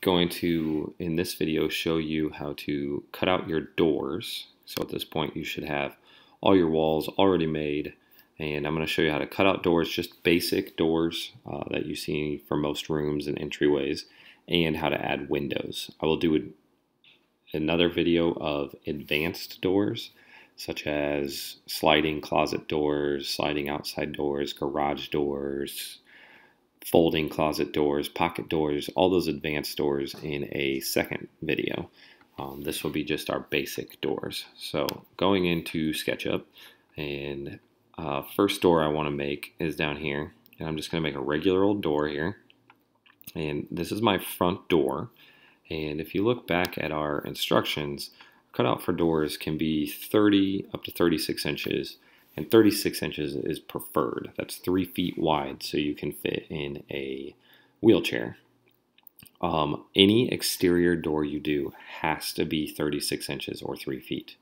going to, in this video, show you how to cut out your doors. So at this point, you should have all your walls already made. And I'm going to show you how to cut out doors, just basic doors uh, that you see for most rooms and entryways, and how to add windows. I will do another video of advanced doors, such as sliding closet doors, sliding outside doors, garage doors, folding closet doors, pocket doors, all those advanced doors in a second video. Um, this will be just our basic doors. So going into SketchUp and uh, first door I want to make is down here and I'm just going to make a regular old door here and this is my front door and if you look back at our instructions cutout for doors can be 30 up to 36 inches and 36 inches is preferred. That's three feet wide, so you can fit in a wheelchair. Um, any exterior door you do has to be 36 inches or three feet.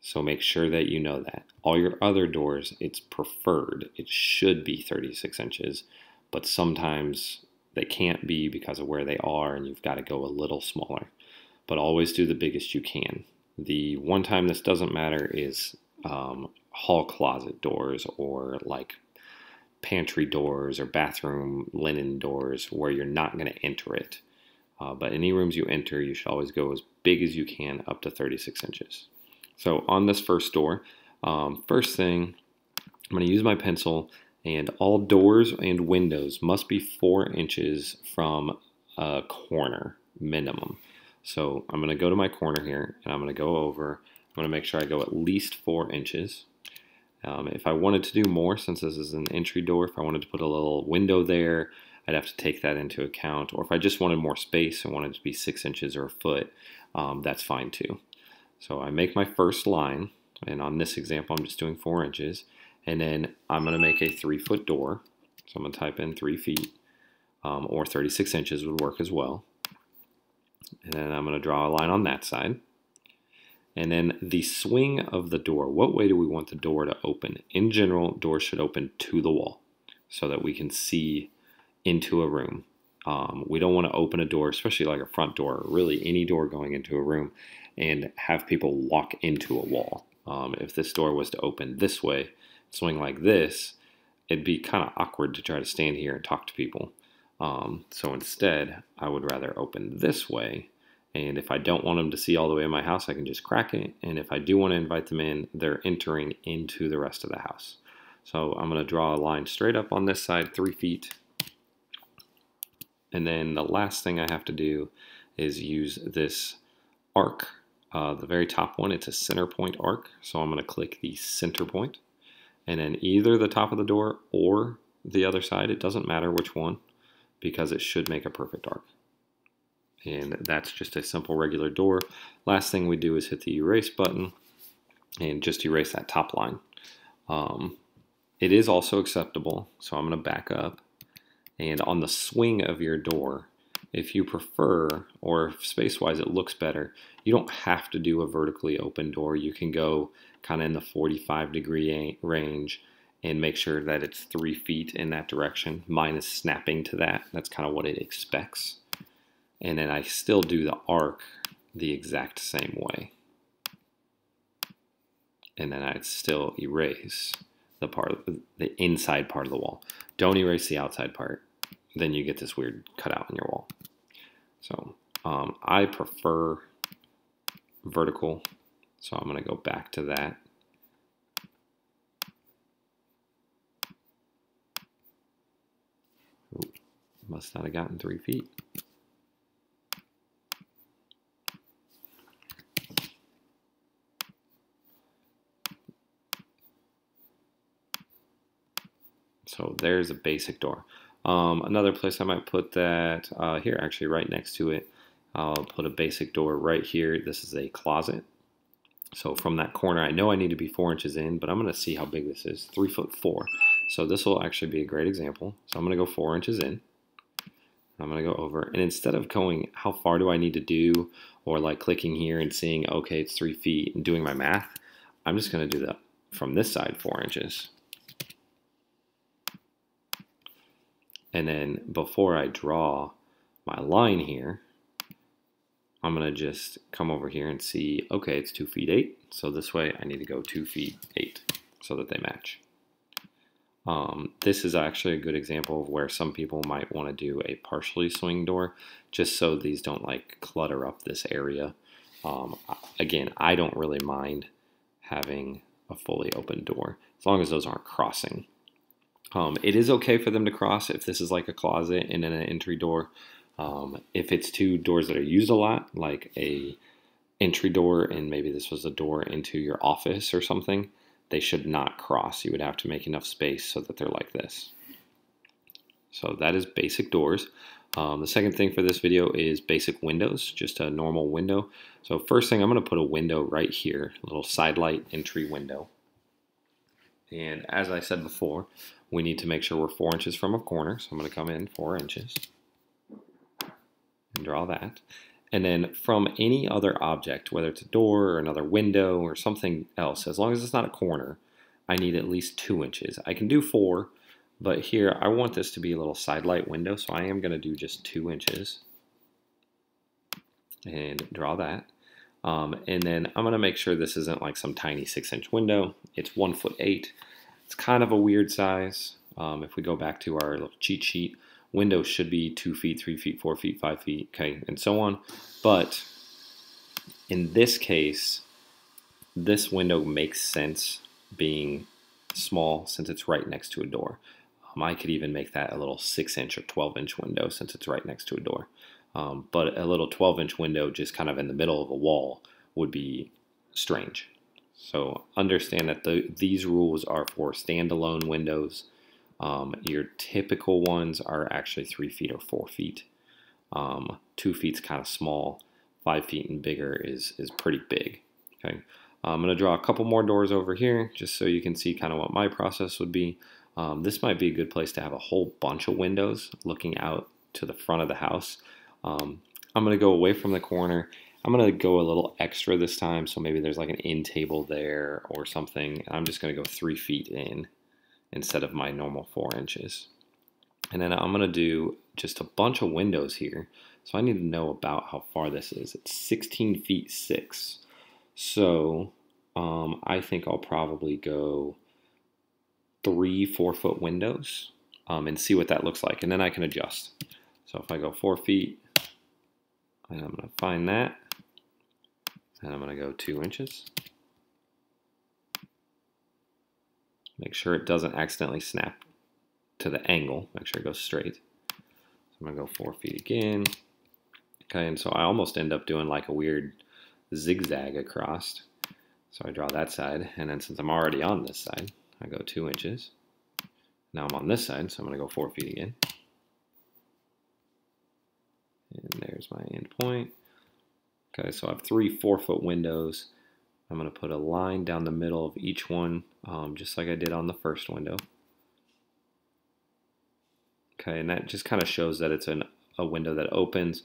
So make sure that you know that. All your other doors, it's preferred. It should be 36 inches, but sometimes they can't be because of where they are, and you've got to go a little smaller. But always do the biggest you can. The one time this doesn't matter is um, hall closet doors or like pantry doors or bathroom linen doors where you're not going to enter it. Uh, but any rooms you enter, you should always go as big as you can, up to 36 inches. So on this first door, um, first thing, I'm going to use my pencil, and all doors and windows must be four inches from a corner minimum. So I'm going to go to my corner here, and I'm going to go over. I'm going to make sure I go at least four inches. Um, if I wanted to do more, since this is an entry door, if I wanted to put a little window there, I'd have to take that into account. Or if I just wanted more space and wanted to be six inches or a foot, um, that's fine too. So I make my first line, and on this example, I'm just doing four inches. And then I'm going to make a three foot door. So I'm going to type in three feet, um, or 36 inches would work as well. And then I'm going to draw a line on that side. And then the swing of the door. What way do we want the door to open? In general, doors should open to the wall so that we can see into a room. Um, we don't want to open a door, especially like a front door, or really any door going into a room, and have people walk into a wall. Um, if this door was to open this way, swing like this, it'd be kind of awkward to try to stand here and talk to people. Um, so instead, I would rather open this way and if I don't want them to see all the way in my house, I can just crack it. And if I do want to invite them in, they're entering into the rest of the house. So I'm going to draw a line straight up on this side, three feet. And then the last thing I have to do is use this arc, uh, the very top one. It's a center point arc. So I'm going to click the center point. And then either the top of the door or the other side, it doesn't matter which one, because it should make a perfect arc and that's just a simple regular door. Last thing we do is hit the erase button and just erase that top line. Um, it is also acceptable, so I'm going to back up. And on the swing of your door, if you prefer, or space-wise it looks better, you don't have to do a vertically open door. You can go kind of in the 45 degree range and make sure that it's three feet in that direction. Mine is snapping to that. That's kind of what it expects and then I still do the arc the exact same way. And then I'd still erase the part the inside part of the wall. Don't erase the outside part. Then you get this weird cutout in your wall. So um, I prefer vertical. So I'm going to go back to that. Ooh, must not have gotten three feet. So there's a basic door. Um, another place I might put that uh, here, actually right next to it, I'll put a basic door right here. This is a closet. So from that corner, I know I need to be four inches in, but I'm going to see how big this is. Three foot four. So this will actually be a great example. So I'm going to go four inches in. I'm going to go over. And instead of going, how far do I need to do? Or like clicking here and seeing, okay, it's three feet and doing my math. I'm just going to do that from this side four inches. And then before I draw my line here, I'm to just come over here and see, okay, it's 2 feet 8. So this way I need to go 2 feet 8 so that they match. Um, this is actually a good example of where some people might want to do a partially swing door just so these don't like clutter up this area. Um, again, I don't really mind having a fully open door as long as those aren't crossing. Um, it is okay for them to cross if this is like a closet and an entry door. Um, if it's two doors that are used a lot, like a entry door and maybe this was a door into your office or something, they should not cross. You would have to make enough space so that they're like this. So that is basic doors. Um, the second thing for this video is basic windows, just a normal window. So first thing, I'm going to put a window right here, a little side light entry window. And as I said before, we need to make sure we're four inches from a corner. So I'm going to come in four inches and draw that. And then from any other object, whether it's a door or another window or something else, as long as it's not a corner, I need at least two inches. I can do four, but here I want this to be a little side light window, so I am going to do just two inches and draw that. Um, and then I'm going to make sure this isn't like some tiny six inch window. It's one foot eight. It's kind of a weird size. Um, if we go back to our little cheat sheet, windows should be two feet, three feet, four feet, five feet, okay, and so on. But in this case, this window makes sense being small since it's right next to a door. Um, I could even make that a little 6 inch or 12 inch window since it's right next to a door. Um, but a little 12 inch window just kind of in the middle of a wall would be strange. So understand that the, these rules are for standalone windows um, your typical ones are actually three feet or four feet. Um, two feet's kind of small. Five feet and bigger is is pretty big. Okay, I'm going to draw a couple more doors over here just so you can see kind of what my process would be. Um, this might be a good place to have a whole bunch of windows looking out to the front of the house. Um, I'm going to go away from the corner. I'm going to go a little extra this time, so maybe there's like an in table there or something. I'm just going to go three feet in instead of my normal four inches. And then I'm gonna do just a bunch of windows here. So I need to know about how far this is. It's 16 feet six. So um, I think I'll probably go three four foot windows um, and see what that looks like. And then I can adjust. So if I go four feet, and I'm gonna find that, and I'm gonna go two inches. Make sure it doesn't accidentally snap to the angle. Make sure it goes straight. So I'm going to go four feet again. Okay, and so I almost end up doing like a weird zigzag across. So I draw that side, and then since I'm already on this side, I go two inches. Now I'm on this side, so I'm going to go four feet again. And there's my end point. Okay, so I have three four foot windows. I'm going to put a line down the middle of each one, um, just like I did on the first window. Okay, and that just kind of shows that it's an, a window that opens.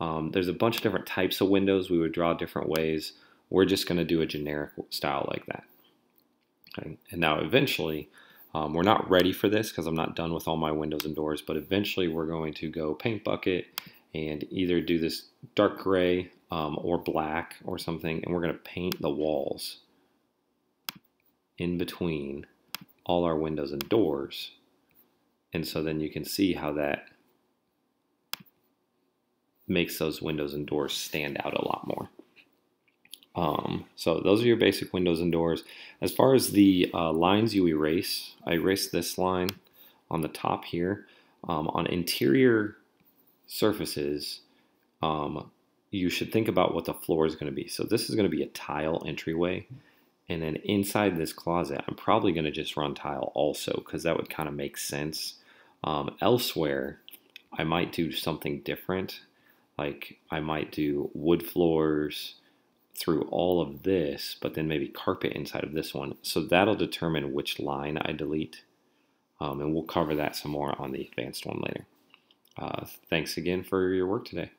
Um, there's a bunch of different types of windows. We would draw different ways. We're just going to do a generic style like that. Okay, and now eventually, um, we're not ready for this because I'm not done with all my windows and doors, but eventually we're going to go paint bucket and either do this dark gray um, or black or something, and we're going to paint the walls in between all our windows and doors. And so then you can see how that makes those windows and doors stand out a lot more. Um, so those are your basic windows and doors. As far as the uh, lines you erase, I erase this line on the top here. Um, on interior surfaces, um, you should think about what the floor is going to be. So this is going to be a tile entryway. And then inside this closet, I'm probably going to just run tile also because that would kind of make sense. Um, elsewhere, I might do something different. Like I might do wood floors through all of this, but then maybe carpet inside of this one. So that'll determine which line I delete. Um, and we'll cover that some more on the advanced one later. Uh, thanks again for your work today.